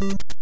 you